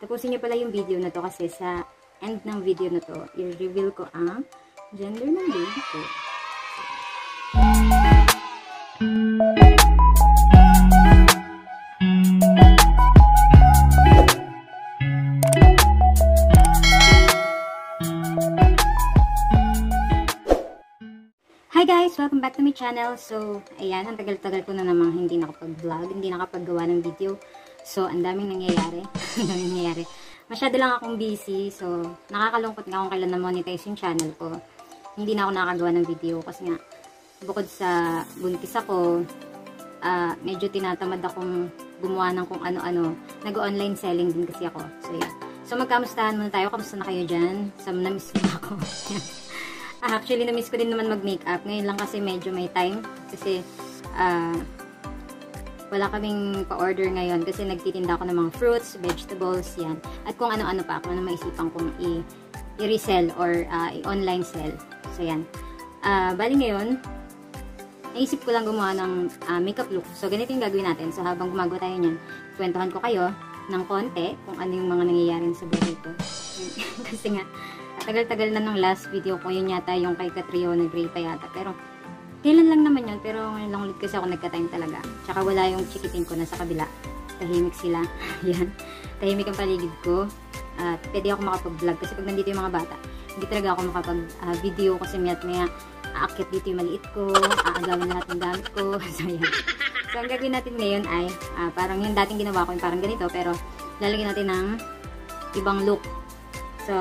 tapusin niyo pala yung video na to kasi sa end ng video na to, i-reveal ko ang gender ng baby ko. Hi guys! Welcome back to my channel. So, ayan, ang tagal-tagal ko na namang hindi nakapag-vlog, hindi nakapag-gawa ng video. So, ang daming nangyayari. ang daming nangyayari. Masyado lang akong busy. So, nakakalungkot nga kung kailan na-monetize yung channel ko. Hindi na ako nakagawa ng video kasi nga, bukod sa buntis ako, uh, medyo tinatamad akong gumawa ng kung ano-ano. Nag-online selling din kasi ako. So, yeah. So, magkamustahan muna tayo. Kamusta na kayo dyan? Sa na-miss mo ako. Ah, actually, na-miss ko din naman mag-makeup. Ngayon lang kasi medyo may time. Kasi, uh, wala kaming pa-order ngayon kasi nagtitinda ako ng mga fruits, vegetables, yan. At kung ano-ano pa ako na maisipan kong i-resell or uh, i-online sell. So, yan. Uh, bali ngayon, naisip ko lang gumawa ng uh, makeup look. So, ganito yung gagawin natin. So, habang gumagawa tayo niyan, kwentuhan ko kayo ng konti kung ano yung mga nangyayari sa buhay ko. kasi nga, tagal-tagal na nung last video ko, yun yata yung kay Catriona Gray pa yata. Pero, kailan lang naman yun, pero ngayon lang ulit kasi ako nagka-time talaga. Tsaka wala yung chikiting ko na sa kabila. Tahimik sila. Yan. Tahimik ang paligid ko. At uh, pwede ako makapag-vlog kasi pag nandito yung mga bata, hindi talaga ako makapag-video uh, kasi mayat maya aakit dito yung maliit ko, aagawin lahat ng gamit ko. so, yan. So, ang gagawin natin ngayon ay, uh, parang yung dating ginawa ko yung parang ganito, pero lalagyan natin ng ibang look. So,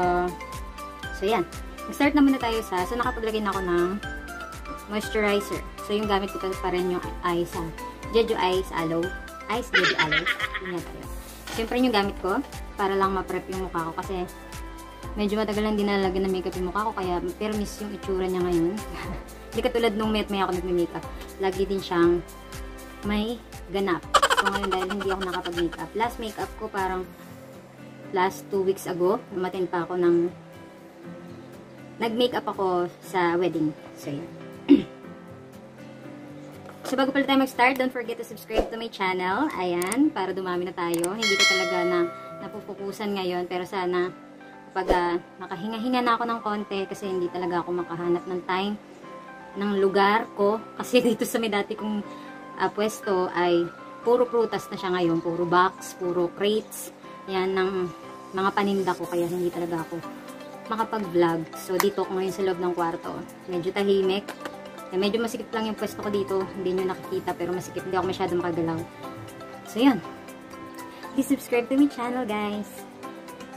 So, yan. Start na muna tayo sa, so nakapaglagay na ako ng moisturizer. So, yung gamit ko pa rin yung eyes, ha. Jeju Eyes Aloe. Eyes Jeju Aloe. Yan tayo. Siyempre yung gamit ko, para lang ma-prep yung mukha ko kasi medyo matagal lang din nalagyan ng makeup yung mukha ko kaya permis yung itsura niya ngayon. Hindi katulad nung met may ako nagme-makeup. Lagi din siyang may ganap. So ngayon dahil hindi ako nakapag-makeup. Last makeup ko parang last 2 weeks ago. Umatin pa ako ng nag-makeup ako sa wedding. So, yan. So, bago pala tayo mag-start, don't forget to subscribe to my channel. Ayan, para dumami na tayo. Hindi ko talaga na napupukusan ngayon, pero sana kapag uh, makahinga-hinga na ako ng konti kasi hindi talaga ako makahanap ng time ng lugar ko. Kasi dito sa may dati kong uh, pwesto ay puro prutas na siya ngayon. Puro box, puro crates. Yan ng mga paninda ko kaya hindi talaga ako makapag-vlog. So, dito ako ngayon sa loob ng kwarto. Medyo tahimik. Eh, medyo masikip lang yung pwesto ko dito. Hindi nyo nakikita, pero masikip. Hindi ako masyado makagalaw. So, yan. Please subscribe to my channel, guys.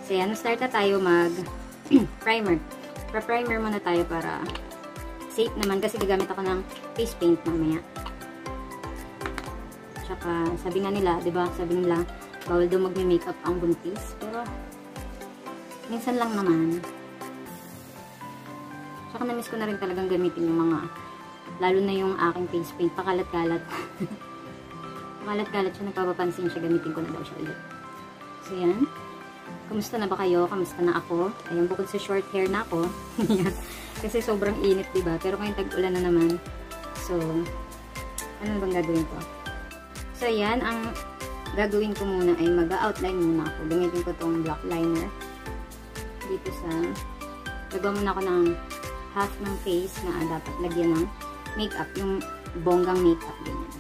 So, yan. Start na tayo mag primer. Pa-primer muna tayo para safe naman kasi gagamit ako ng face paint mamaya. Tsaka, sabi nga nila, ba diba, sabi nila, bawal daw magme-makeup ang buntis. Pero, minsan lang naman. Tsaka na-miss ko na rin talagang gamitin yung mga, lalo na yung aking face paint, pakalat-kalat. pakalat-kalat siya, nagpapapansin siya, gamitin ko na daw siya ulit. So, yan. Kamusta na ba kayo? Kamusta na ako? Ayan, bukod sa short hair na ako. Kasi sobrang init, diba? Pero ngayon tag-ulan na naman. So, ano bang gagawin ko? So, yan. Ang gagawin ko muna ay mag-outline muna ako. Gamitin ko tong black liner. Dito sa, gagawa muna ako ng half ng face na dapat lagyan ng makeup, yung bonggang makeup ganyan.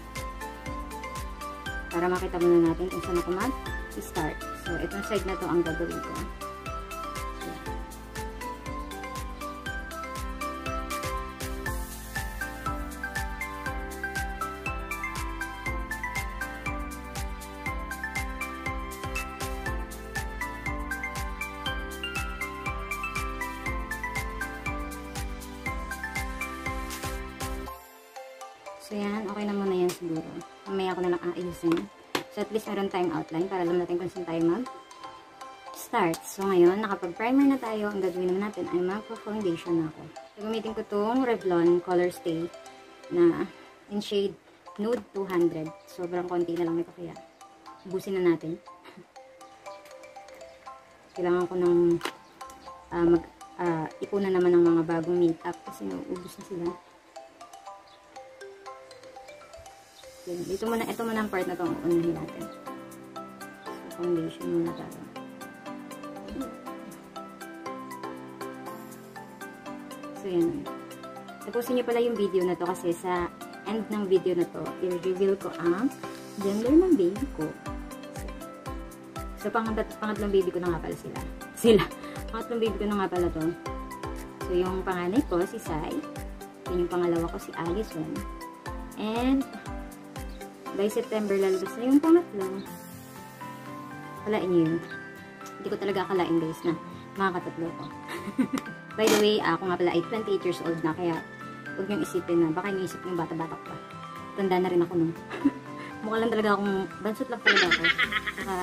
Para makita muna natin kung saan ako mag-start. So, itong side na to ang gagawin ko. So, yan. Okay na muna yan siguro. Mamaya ako na lang aayusin. So, at least meron tayong outline para alam natin kung saan tayo mag-start. So, ngayon, nakapag-primer na tayo. Ang gagawin naman natin ay mag-foundation ako. So, gamitin ko itong Revlon Color Stay na in shade Nude 200. Sobrang konti na lang ito kaya ubusin na natin. Kailangan ko ng uh, mag, uh, ipunan naman ng mga bagong makeup kasi nauubos na sila. Yan. Dito muna, ito muna ang part na itong unahin natin. So, foundation muna tayo. So, yan. Tapusin niyo pala yung video na to kasi sa end ng video na to, i-reveal ko ang gender ng baby ko. So, pangat pangatlong baby ko na nga pala sila. Sila. Pangatlong baby ko na nga pala to. So, yung panganay ko, si Sai. Then, yung pangalawa ko, si Allison. And, by September, lalabas na yung pangatlo. Kalain niyo yun. Hindi ko talaga akalain, guys, na makakatatlo ko. by the way, ako nga pala ay 28 years old na, kaya huwag niyong isipin na, baka isip yung bata-bata pa. Tanda na rin ako nun. mukha lang talaga akong, bansot lang talaga ako. Saka,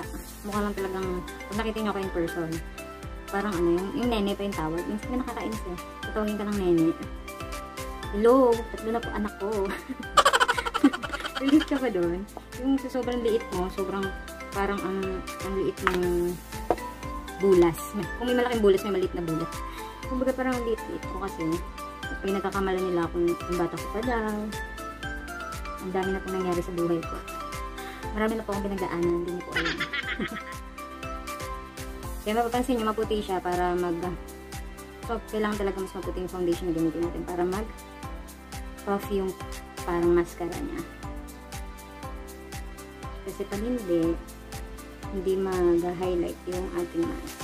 mukha lang talagang, pag nakita niyo ako in person, parang ano, yung, yung nene pa yung tawag. Minsan ka nakakainis eh. Tatawagin ka ng nene. Hello, tatlo na po anak ko. Relief ka ba doon? Yung sa sobrang liit mo, sobrang parang ang, ang liit ng bulas. Kung may malaking bulas, may maliit na bulas. Kumbaga parang liit-liit ko kasi pag nagkakamala nila kung yung bata ko pa daw, ang dami na pong nangyari sa buhay ko. Marami na po akong pinagdaanan, hindi niyo po alam. Kaya mapapansin nyo, maputi siya para mag... So, kailangan talaga mas maputi yung foundation na gamitin natin para mag puff yung parang mascara niya. Kasi pag hindi, hindi mag-highlight yung ating mask.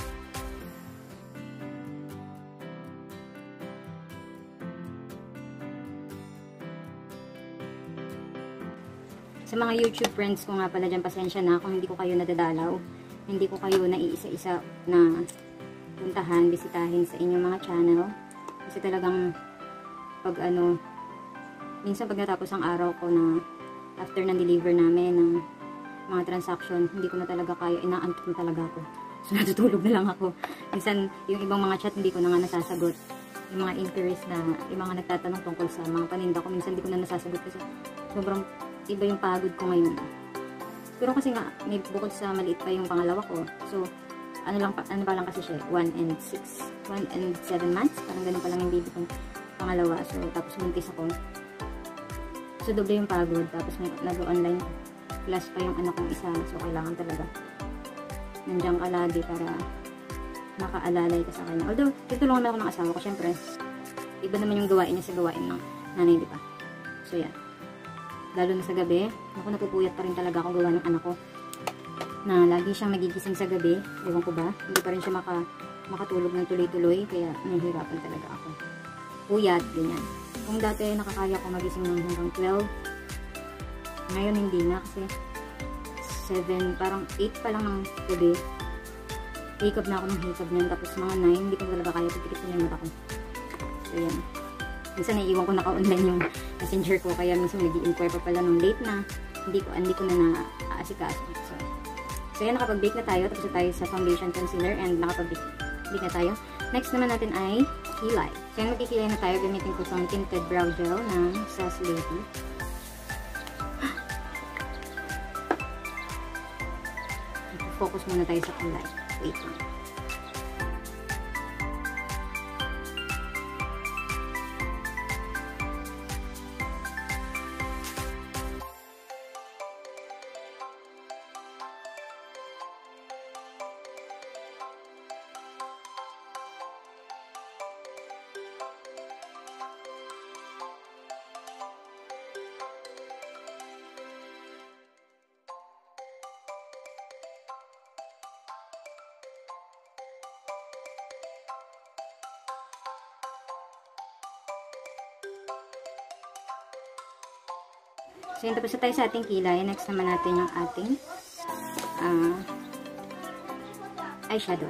Sa mga YouTube friends ko nga pala dyan, pasensya na kung hindi ko kayo nadadalaw. Hindi ko kayo naiisa-isa na puntahan, bisitahin sa inyong mga channel. Kasi talagang pag ano, minsan pag natapos ang araw ko na after ng deliver namin ng mga transaction, hindi ko na talaga kaya, inaantok na talaga ako. So, natutulog na lang ako. Minsan, yung ibang mga chat, hindi ko na nga nasasagot. Yung mga inquiries na, yung mga nagtatanong tungkol sa mga paninda ko, minsan hindi ko na nasasagot kasi sobrang iba yung pagod ko ngayon. Pero kasi nga, may bukod sa maliit pa yung pangalawa ko. So, ano lang ano pa lang kasi siya, 1 and 6, 1 and 7 months. Parang ganun pa lang yung baby kong pangalawa. So, tapos buntis ako. So, doble yung pagod. Tapos nag-online class pa yung anak kong isa. So, kailangan talaga nandiyan ka lagi para makaalalay ka sa kanya. Although, tutulungan naman ako ng asawa ko. Siyempre, iba naman yung gawain niya sa gawain ng nanay, di ba? So, yan lalo na sa gabi. Ako napupuyat pa rin talaga ako gawa ng anak ko. Na lagi siyang nagigising sa gabi. Ewan ko ba? Hindi pa rin siya maka, makatulog ng tuloy-tuloy. Kaya nahihirapan talaga ako. Puyat, ganyan. Kung dati nakakaya ko magising ng hanggang 12. Ngayon hindi na kasi 7, parang 8 pa lang ng gabi. Hikab na ako ng hikab niyan. Tapos mga 9, hindi ko talaga kaya pagkikip ko yung mata ko. So, yan. Minsan naiiwan ko naka-online yung messenger ko. Kaya minsan nag-i-inquire pa pala nung late na. Hindi ko, hindi ko na na-aasikaso. So, so yan, nakapag-bake na tayo. Tapos na tayo sa foundation concealer and nakapag-bake na tayo. Next naman natin ay kilay. So yan, magkikilay na tayo. Gamitin ko itong tinted brow gel ng Sass Lady. Focus muna tayo sa kulay. Wait. So, yun, tapos na tayo sa ating kilay. Next naman natin yung ating uh, eyeshadow.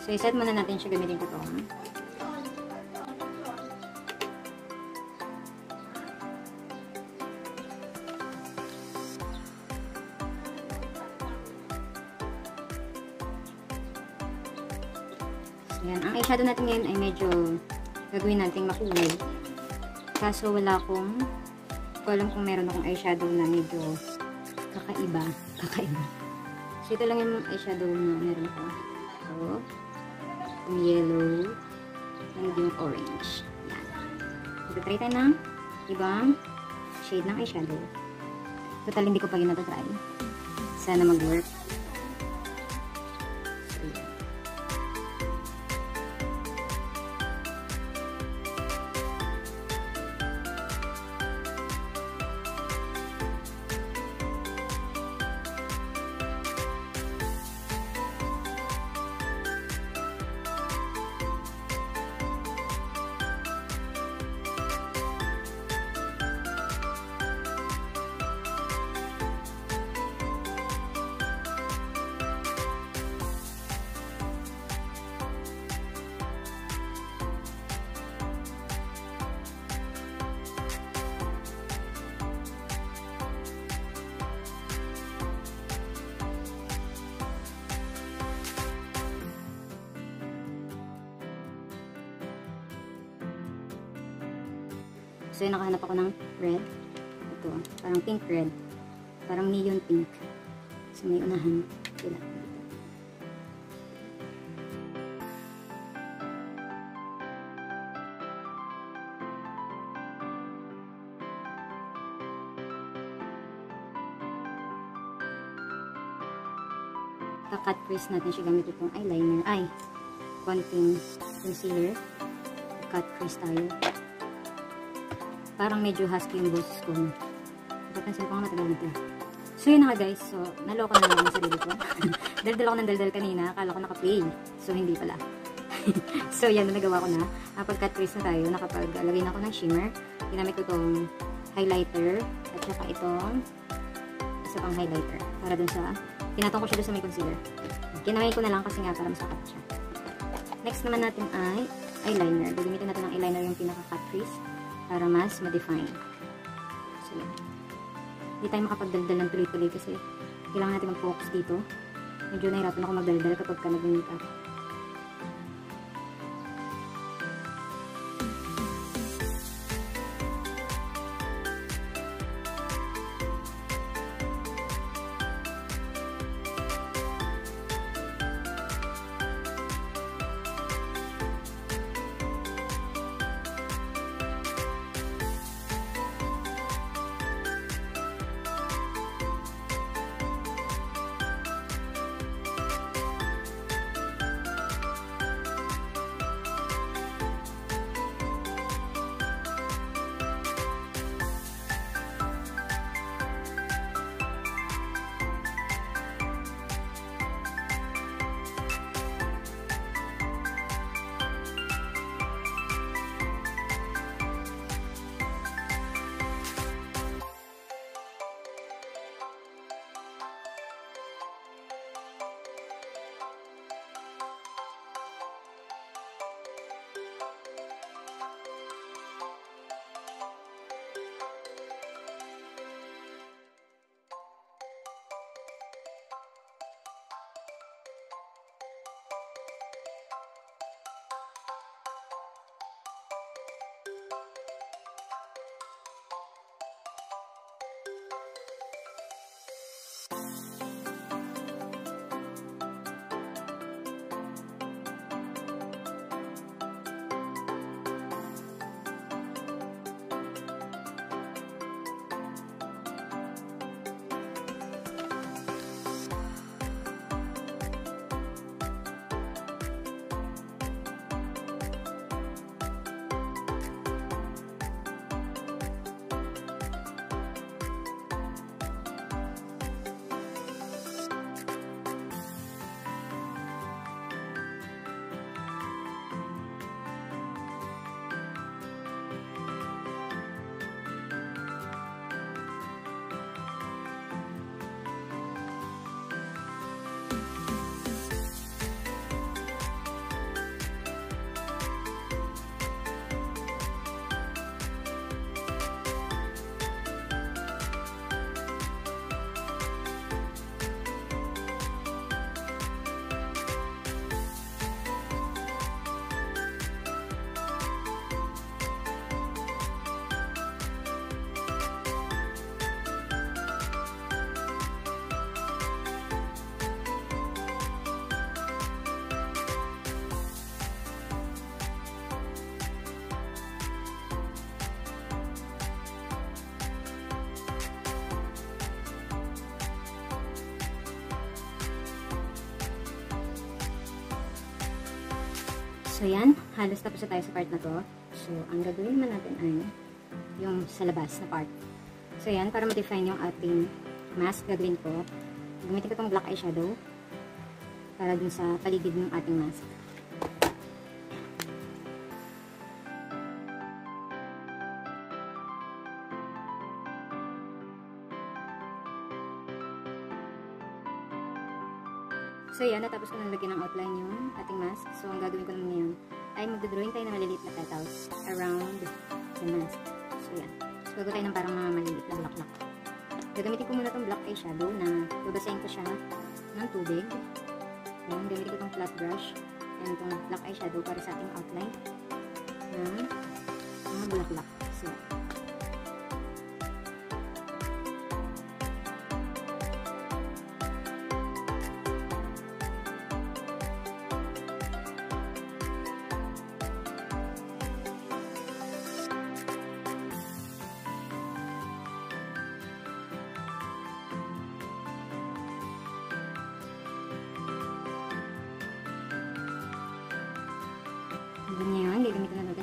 So, iset muna natin siya gamitin ko ito. So, yan. Ang eyeshadow natin ngayon ay medyo gagawin natin makulay. Kaso wala akong, ko alam kung meron akong eyeshadow na medyo kakaiba. Kakaiba. So, ito lang yung eyeshadow na meron ko. So, yung yellow and yung orange. Yan. So, try tayo ng ibang shade ng eyeshadow. Total, hindi ko pa yun natatry. Sana mag-work. So, yun, nakahanap ako ng red. Ito, parang pink red. Parang neon pink. So, may unahan. Sila. Kakat crease natin siya gamit itong eyeliner. Ay, konting concealer. Cut crease tayo. Parang medyo husky yung boses ko. Papansin ko nga matagal nito. So yun na nga guys. So, naloko na naman yung sarili ko. daldal ako ng daldal kanina. Akala ko naka-play. So, hindi pala. so, yan na nagawa ko na. Nakapag-cut crease na tayo. Nakapag-lagay na ako ng shimmer. Ginamit ko itong highlighter. At saka itong isa pang highlighter. Para dun sa Pinatong ko siya doon sa may concealer. Kinamay ko na lang kasi nga para masakat siya. Next naman natin ay eyeliner. Gagamitin natin ng eyeliner yung pinaka-cut crease para mas ma-define. So, yan. Hindi tayo makapagdaldal ng tuloy-tuloy kasi kailangan natin mag-focus dito. Medyo nahirapan ako magdaldal kapag ka nag-makeup. So, yan. Halos tapos na tayo sa part na to. So, ang gagawin naman natin ay yung sa labas na part. So, yan. Para ma-define yung ating mask, gagawin ko. Gamitin ko itong black eyeshadow para dun sa paligid ng ating mask. So yan, natapos ko na lagyan ng outline yung ating mask. So ang gagawin ko naman ngayon ay magdodrawing tayo ng maliliit na petals around the mask. So yan. So gagawin tayo ng parang mga maliliit na bulaklak. Gagamitin ko muna itong black eyeshadow na babasahin ko siya ng tubig. Yan, gamitin ko itong flat brush. Yan itong black eyeshadow para sa ating outline ng mga bulaklak.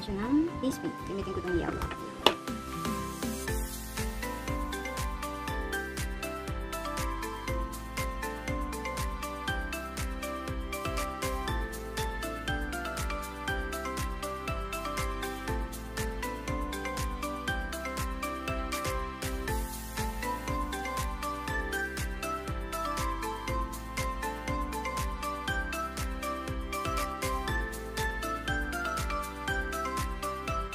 Siya ng face paint. Gamitin ko itong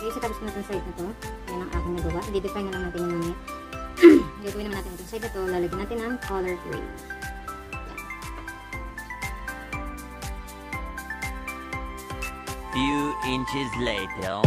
Okay, so tapos ko na itong side na to. Ayan ang aking nagawa. I-define na lang natin yung mamaya. Gagawin naman natin itong side na to. Lalagyan natin ng color gray. Few inches later.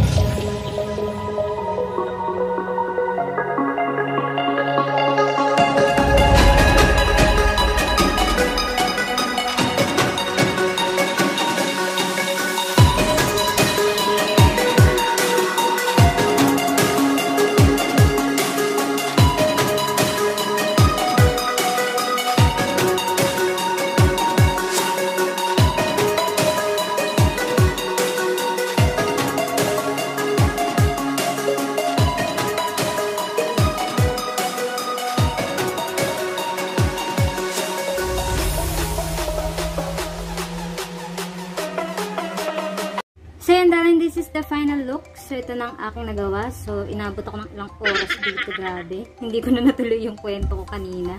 This is the final look. So ito na ang aking nagawa. So inabot ako ng ilang oras dito, grabe. Hindi ko na natuloy yung kwento ko kanina.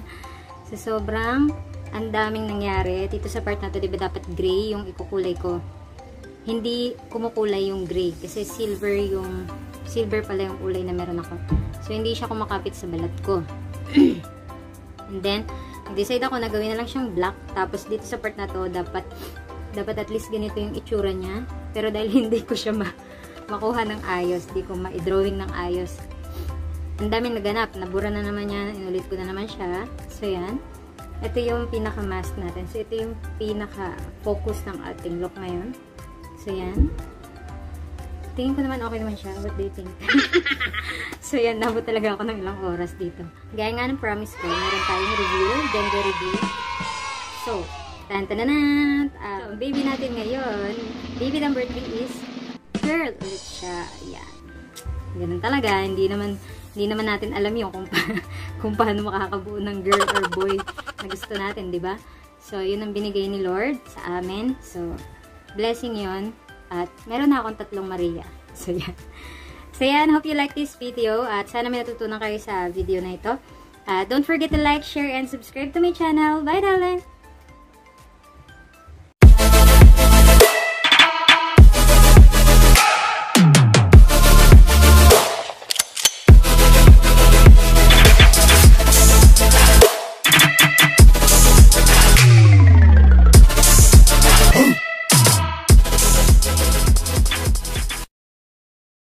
So sobrang ang daming nangyari. Dito sa part na to, di ba dapat gray yung ikukulay ko. Hindi kumukulay yung gray kasi silver yung silver pala yung kulay na meron ako. So hindi siya kumakapit sa balat ko. And then, nag-decide ako na gawin na lang siyang black. Tapos dito sa part na to, dapat dapat at least ganito yung itsura niya. Pero dahil hindi ko siya ma makuha ng ayos, hindi ko ma-drawing ng ayos. Ang daming naganap. Nabura na naman yan. Inulit ko na naman siya. So, yan. Ito yung pinaka-mask natin. So, ito yung pinaka-focus ng ating look ngayon. So, yan. Tingin ko naman okay naman siya. What do you think? so, yan. Nabot talaga ako ng ilang oras dito. Gaya nga ng promise ko, meron tayong review. Gender review. So, Tantananat! Ang baby natin ngayon, baby number 3 is girl ulit siya. Ayan. Ganun talaga. Hindi naman, hindi naman natin alam yung kung, pa, kung paano makakabuo ng girl or boy na gusto natin, di ba? So, yun ang binigay ni Lord sa amin. So, blessing yon At meron na akong tatlong Maria. So, yan. So, yan. Hope you like this video. At sana may natutunan kayo sa video na ito. Uh, don't forget to like, share, and subscribe to my channel. Bye, darling!